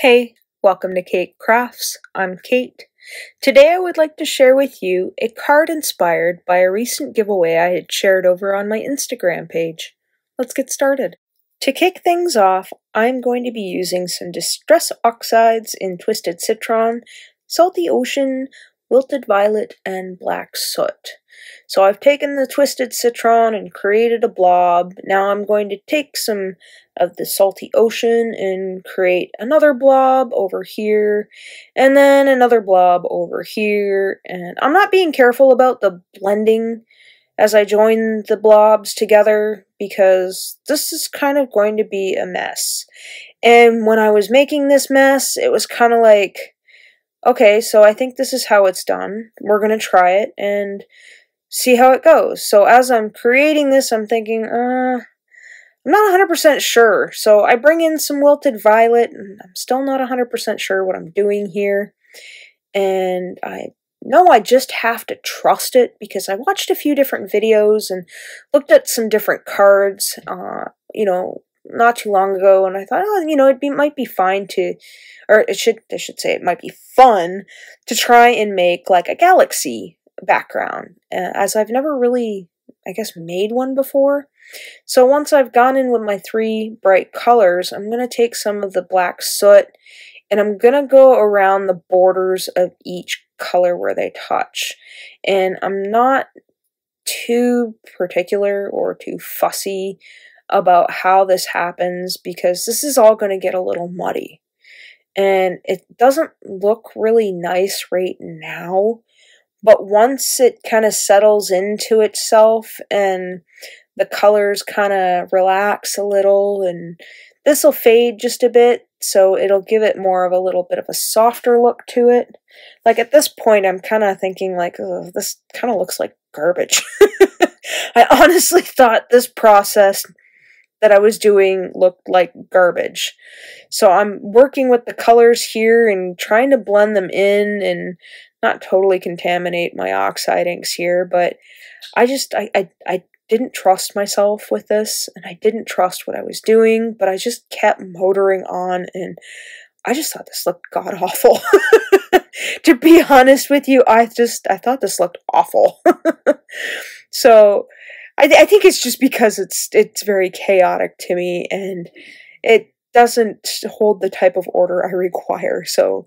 Hey, welcome to Keight Krafts. I'm Kate. Today I would like to share with you a card inspired by a recent giveaway I had shared over on my Instagram page. Let's get started. To kick things off, I'm going to be using some Distress Oxides in Twisted Citron, Salty Ocean, Wilted Violet, and Black Soot. So I've taken the Twisted Citron and created a blob. Now I'm going to take some of the salty ocean and create another blob over here and then another blob over here and I'm not being careful about the blending as I join the blobs together because this is kind of going to be a mess and when I was making this mess it was kind of like okay so I think this is how it's done. We're gonna try it and see how it goes. So as I'm creating this I'm thinking uh I'm not 100% sure, so I bring in some wilted violet, and I'm still not 100% sure what I'm doing here. And I know I just have to trust it because I watched a few different videos and looked at some different cards, uh, you know, not too long ago, and I thought, oh, you know, it be, might be fine to, or it should, I should say, it might be fun to try and make like a galaxy background, uh, as I've never really, I guess, made one before. So once I've gone in with my three bright colors, I'm going to take some of the black soot and I'm going to go around the borders of each color where they touch. And I'm not too particular or too fussy about how this happens because this is all going to get a little muddy. And it doesn't look really nice right now, but once it kind of settles into itself and the colors kind of relax a little and this will fade just a bit so it'll give it more of a little bit of a softer look to it. Like at this point I'm kind of thinking like this kind of looks like garbage. I honestly thought this process that I was doing looked like garbage. So I'm working with the colors here and trying to blend them in and not totally contaminate my oxide inks here, but I just I I, I didn't trust myself with this and I didn't trust what I was doing, but I just kept motoring on and I just thought this looked god awful. to be honest with you, I just I thought this looked awful. so I, th I think it's just because it's it's very chaotic to me and it doesn't hold the type of order I require. So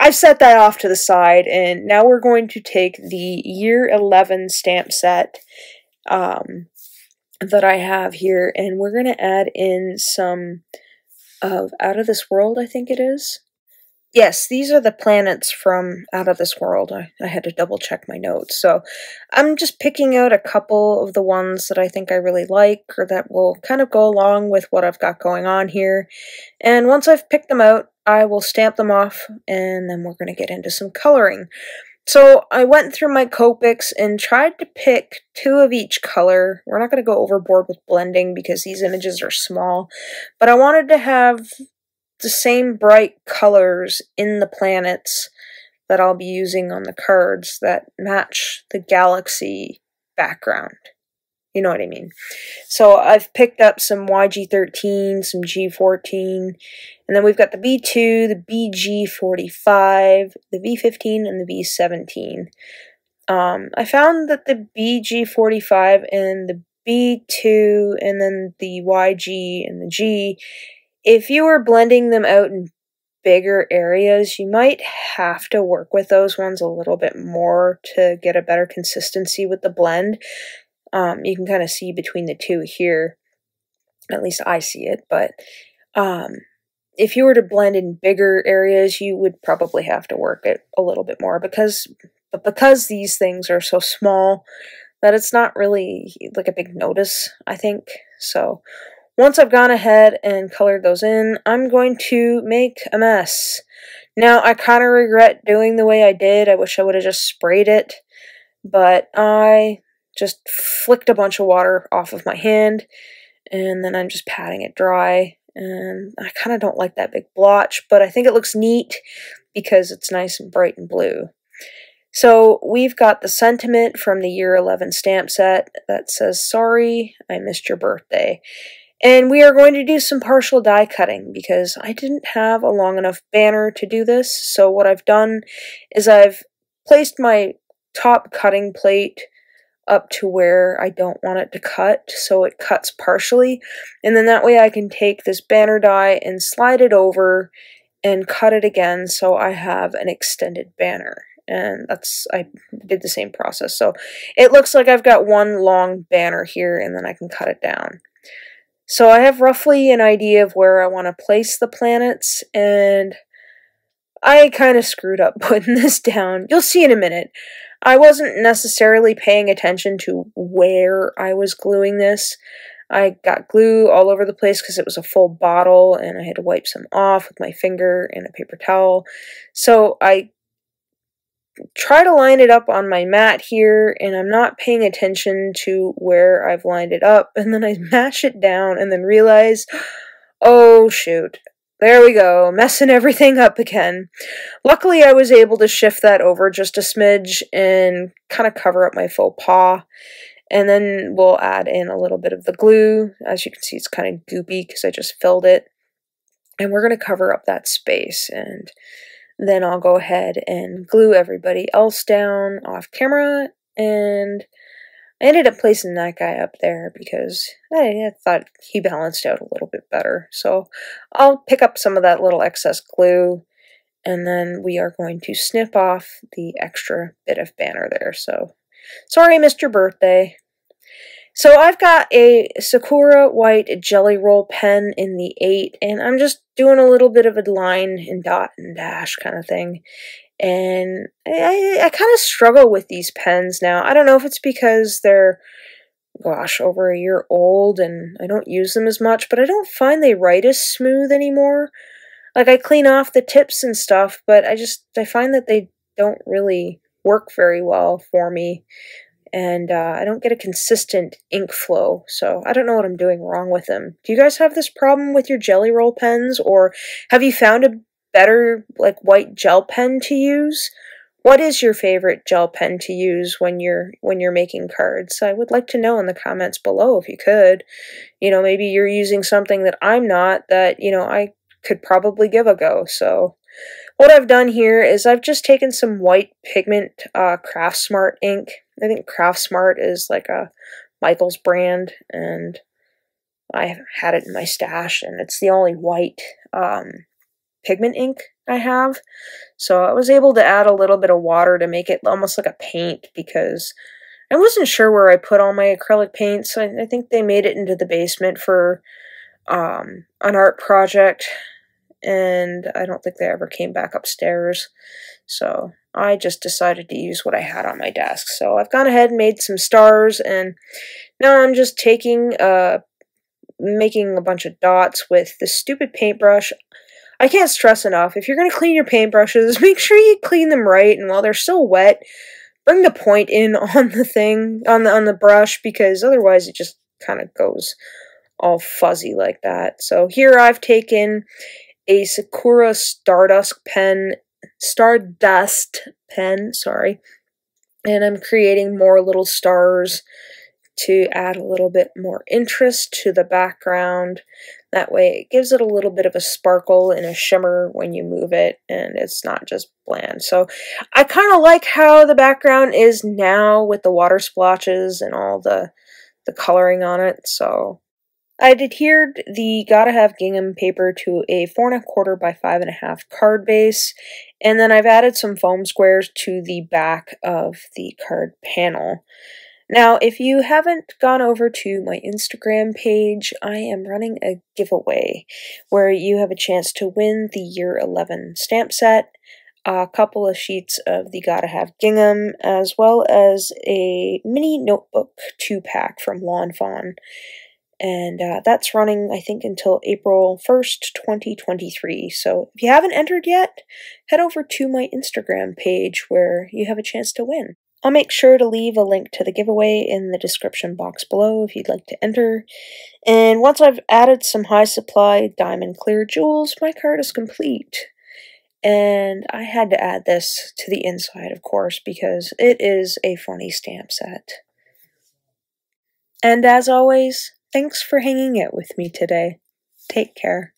I've set that off to the side and now we're going to take the year 11 stamp set um, that I have here, and we're going to add in some of Out of This World, I think it is. Yes, these are the planets from Out of This World. I, I had to double check my notes. So I'm just picking out a couple of the ones that I think I really like or that will kind of go along with what I've got going on here. And once I've picked them out, I will stamp them off and then we're going to get into some coloring. So I went through my Copics and tried to pick two of each color. We're not going to go overboard with blending because these images are small, but I wanted to have the same bright colors in the planets that I'll be using on the cards that match the galaxy background. You know what I mean? So I've picked up some YG13, some G14, and then we've got the B2, the BG45, the V15, and the V17. Um, I found that the BG45 and the B2 and then the YG and the G, if you were blending them out in bigger areas, you might have to work with those ones a little bit more to get a better consistency with the blend. Um, you can kind of see between the two here. At least I see it, but um, if you were to blend in bigger areas, you would probably have to work it a little bit more because, but because these things are so small, that it's not really like a big notice, I think. So once I've gone ahead and colored those in, I'm going to make a mess. Now, I kind of regret doing the way I did. I wish I would have just sprayed it, but I just flicked a bunch of water off of my hand and then I'm just patting it dry and I kind of don't like that big blotch but I think it looks neat because it's nice and bright and blue. So we've got the sentiment from the year 11 stamp set that says sorry I missed your birthday And we are going to do some partial die cutting because I didn't have a long enough banner to do this. So what I've done is I've placed my top cutting plate up to where I don't want it to cut, so it cuts partially. And then that way I can take this banner die and slide it over and cut it again so I have an extended banner and that's I did the same process. So it looks like I've got one long banner here and then I can cut it down. So I have roughly an idea of where I want to place the planets and I kind of screwed up putting this down. You'll see in a minute. I wasn't necessarily paying attention to where I was gluing this. I got glue all over the place because it was a full bottle and I had to wipe some off with my finger and a paper towel. So I try to line it up on my mat here and I'm not paying attention to where I've lined it up and then I mash it down and then realize, oh shoot, there we go, messing everything up again. Luckily I was able to shift that over just a smidge and kind of cover up my faux pas. And then we'll add in a little bit of the glue. As you can see, it's kind of goopy because I just filled it. And we're going to cover up that space and then I'll go ahead and glue everybody else down off camera and I ended up placing that guy up there because I, I, thought he balanced out a little bit better. So I'll pick up some of that little excess glue and then we are going to snip off the extra bit of banner there. So sorry, Mr. Birthday. So I've got a Sakura White Jelly Roll pen in the 8, and I'm just doing a little bit of a line and dot and dash kind of thing. And I, I, I kind of struggle with these pens now. I don't know if it's because they're, gosh, over a year old and I don't use them as much, but I don't find they write as smooth anymore. Like, I clean off the tips and stuff, but I just, I find that they don't really work very well for me and uh, I don't get a consistent ink flow, so I don't know what I'm doing wrong with them. Do you guys have this problem with your Jelly Roll pens, or have you found a better, like, white gel pen to use? What is your favorite gel pen to use when you're when you're making cards? I would like to know in the comments below if you could. You know, maybe you're using something that I'm not that, you know, I could probably give a go. So what I've done here is I've just taken some white pigment uh, Craft Smart ink. I think Craft Smart is like a Michaels brand, and I had it in my stash, and it's the only white um, pigment ink I have. So I was able to add a little bit of water to make it almost like a paint because I wasn't sure where I put all my acrylic paints. I, I think they made it into the basement for um, an art project and I don't think they ever came back upstairs. So I just decided to use what I had on my desk. So I've gone ahead and made some stars, and now I'm just taking, uh, making a bunch of dots with this stupid paintbrush. I can't stress enough, if you're going to clean your paintbrushes, make sure you clean them right, and while they're still wet, bring the point in on the thing, on the, on the brush, because otherwise it just kind of goes all fuzzy like that. So here I've taken a Sakura Stardust pen, Stardust pen, sorry, and I'm creating more little stars to add a little bit more interest to the background. That way it gives it a little bit of a sparkle and a shimmer when you move it and it's not just bland. So I kind of like how the background is now with the water splotches and all the the coloring on it. So I'd adhered the Gotta Have Gingham paper to a four and a quarter by five and a half card base, and then I've added some foam squares to the back of the card panel. Now, if you haven't gone over to my Instagram page, I am running a giveaway where you have a chance to win the Year 11 stamp set, a couple of sheets of the Gotta Have Gingham, as well as a mini notebook two pack from Lawn Fawn and uh, that's running, I think, until April 1st, 2023. So if you haven't entered yet, head over to my Instagram page where you have a chance to win. I'll make sure to leave a link to the giveaway in the description box below if you'd like to enter. And once I've added some HAI Supply diamond clear jewels, my card is complete. And I had to add this to the inside, of course, because it is a funny stamp set. And as always, Thanks for hanging out with me today. Take care.